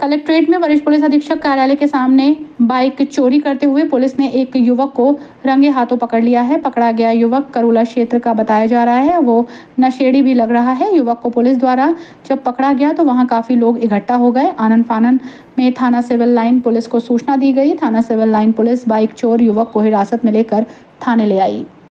Collectorate में वरिष्ठ police अधीक्षक कार्यालय के सामने बाइक चोरी करते हुए पुलिस ने एक युवक को रंगे हाथों पकड़ लिया है। पकड़ा गया युवक करूला क्षेत्र का बताया जा रहा है। वो नशेड़ी भी लग रहा है। युवक को पुलिस द्वारा जब पकड़ा गया तो वहाँ काफ़ी लोग इकट्ठा हो गए। आनंद फानन में थाना सिविल लाइन पुलिस को सूचना दी गई। थाना सिविल लाइन पुलिस बाइक चोर युवक को हिरासत में लेकर थाने ले आई।